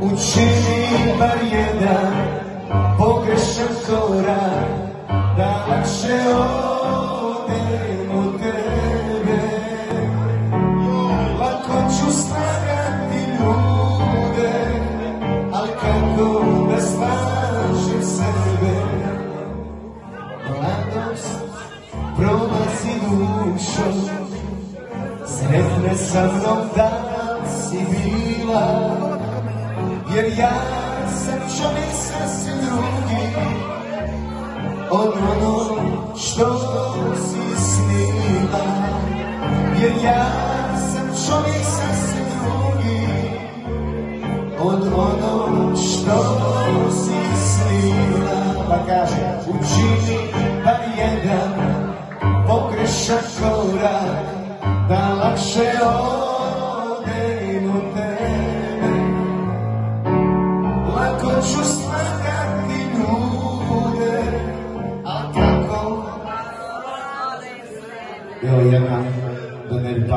Učini bar jedan pogrešan korak Da lakše odem od tebe. Lako ću slagati ljude Al kako da slažem sebe? Mladost prolazi dušom Sretne sa mnom da si bila jer ja sam čovjek sasvim drugi Od ono što si snila Jer ja sam čovjek sasvim drugi Od ono što si snila Pa kaže, učini bar jedan pogrešan korak Da lakše odem ću slagati ljude, a kako? Evo jedna, da ne bi